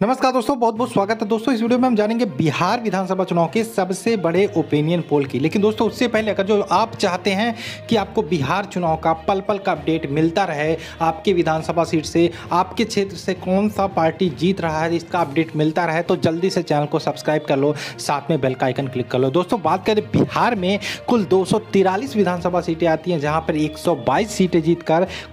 नमस्कार दोस्तों, बहुत बहुत स्वागत है। दोस्तों, इस वीडियो में हम जानेंगे बिहार विधानसभा चुनाव के सबसे बड़े ओपिनियन पोल की। लेकिन दोस्तों, उससे पहले अगर जो आप चाहते हैं कि आपको बिहार चुनाव का पल पल का अपडेट मिलता रहे, आपके विधानसभा सीट से, आपके क्षेत्र से कौन सा पार्टी जीत रहा है, इसका अपडेट मिलता रहे तो जल्दी से चैनल को सब्सक्राइब कर लो, साथ में बेल का आइकन क्लिक कर लो। दोस्तों, बात करें बिहार में कुल दो विधानसभा सीटें आती हैं, जहाँ पर एक सौ बाईस सीटें जीत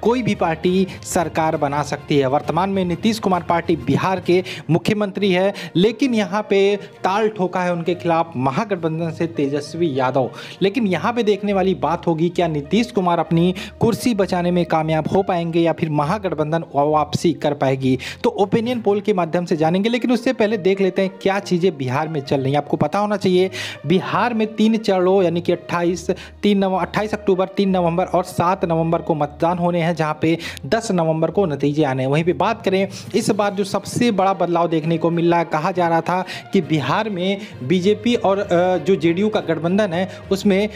कोई भी पार्टी सरकार बना सकती है। वर्तमान में नीतीश कुमार पार्टी बिहार के मुख्यमंत्री है, लेकिन यहाँ पे ताल ठोका है उनके खिलाफ महागठबंधन से तेजस्वी यादव। लेकिन यहाँ पे देखने वाली बात होगी, क्या नीतीश कुमार अपनी कुर्सी बचाने में कामयाब हो पाएँगे या फिर महागठबंधन वापसी कर पाएगी? तो ओपिनियन पोल के माध्यम से जानेंगे, लेकिन उससे पहले देख लेते हैं क्या चीज़ें बिहार में चल रही हैं। आपको पता होना चाहिए, बिहार में तीन चरणों, यानी कि अट्ठाईस, तीन अट्ठाईस अक्टूबर, तीन नवंबर और सात नवंबर को मतदान होने हैं, जहाँ पे दस नवंबर को नतीजे आने हैं। वहीं पर बात करें, इस बार जो सबसे बड़ा बदलाव देखने को मिल रहा है। कहा जा रहा था कि बिहार में बीजेपी और जो जेडीयू का गठबंधन है, उसमें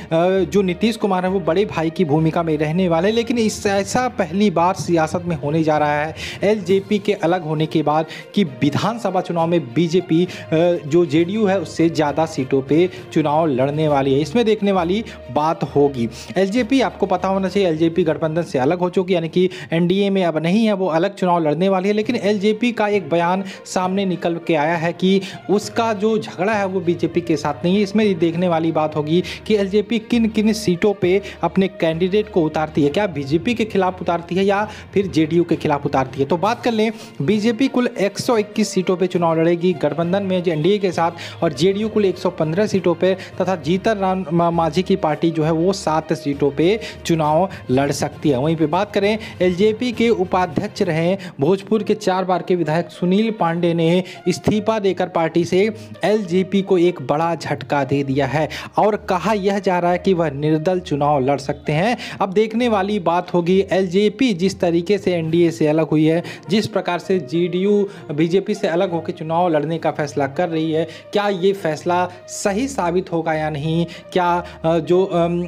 जो नीतीश कुमार है, वो बड़े भाई की भूमिका में रहने वाले लेकिन इस, ऐसा पहली बार सियासत में होने जा रहा है। एलजेपी के अलग होने के बाद कि विधानसभा चुनाव में बीजेपी जो जेडीयू है, उससे ज़्यादा सीटों पर चुनाव लड़ने वाली है। इसमें देखने वाली बात होगी। एलजेपी, आपको पता होना चाहिए, एलजेपी गठबंधन से अलग हो चुकी यानी कि एनडीए में अब नहीं है, वो अलग चुनाव लड़ने वाली है। लेकिन एलजेपी का एक बयान सामने निकल के आया है कि उसका जो झगड़ा है वो बीजेपी के साथ नहीं है। इसमें देखने वाली बात होगी कि एलजेपी किन किन सीटों पे अपने कैंडिडेट को उतारती है। क्या बीजेपी के खिलाफ उतारती है या फिर जेडीयू के खिलाफ उतारती है? तो बात कर लें, बीजेपी कुल 121 सीटों पे चुनाव लड़ेगी गठबंधन में एनडीए के साथ और जेडीयू कुल 115 सीटों पे तथा जीतन राम मांझी की पार्टी जो है वो सात सीटों पे चुनाव लड़ सकती है। वहीं पे बात करें, एलजेपी के उपाध्यक्ष रहे भोजपुर के चार बार के विधायक सुनील पांडे ने इस्तीफा देकर पार्टी से एलजेपी को एक बड़ा झटका दे दिया है और कहा यह जा रहा है कि वह निर्दल चुनाव लड़ सकते हैं। अब देखने वाली बात होगी, एलजेपी जिस तरीके से एनडीए से अलग हुई है, जिस प्रकार से जीडीयू बीजेपी से अलग होकर चुनाव लड़ने का फैसला कर रही है, क्या ये फैसला सही साबित होगा या नहीं? क्या जो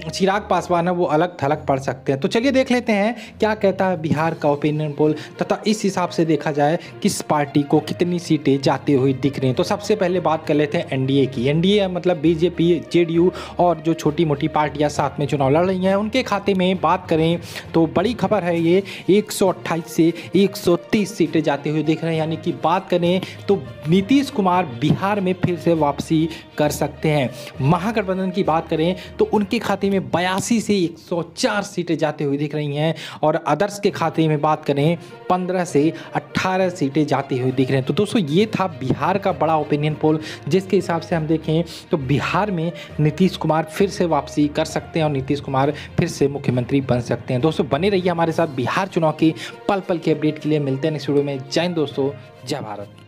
चिराग पासवान है वो अलग थलग पड़ सकते हैं? तो चलिए देख लेते हैं, क्या कहता है बिहार का ओपिनियन पोल तथा इस हिसाब से देखा जाए किस पार्टी को कितनी सीटें जाते हुए दिख रही हैं? तो सबसे पहले बात कर लेते हैं एनडीए की। एनडीए मतलब बीजेपी जेडीयू और जो छोटी मोटी पार्टियाँ साथ में चुनाव लड़ रही हैं, उनके खाते में बात करें तो बड़ी खबर है ये, एक सौ अट्ठाईस से एक सौ तीस सीटें जाते हुए दिख रहे हैं। यानी कि बात करें तो नीतीश कुमार बिहार में फिर से वापसी कर सकते हैं। महागठबंधन की बात करें तो उनके खाते में बयासी से 104 सीटें जाती हुई दिख रही हैं और अदर्स के खाते में बात करें 15 से 18 सीटें जाती हुई दिख रही हैं। तो दोस्तों, ये था बिहार का बड़ा ओपिनियन पोल जिसके हिसाब से हम देखें तो बिहार में नीतीश कुमार फिर से वापसी कर सकते हैं और नीतीश कुमार फिर से मुख्यमंत्री बन सकते हैं। दोस्तों, बने रहिए हमारे साथ बिहार चुनाव की पल पल के अपडेट के लिए। मिलते हैं नेक्स्ट वीडियो में। जय दोस्तों, जय भारत।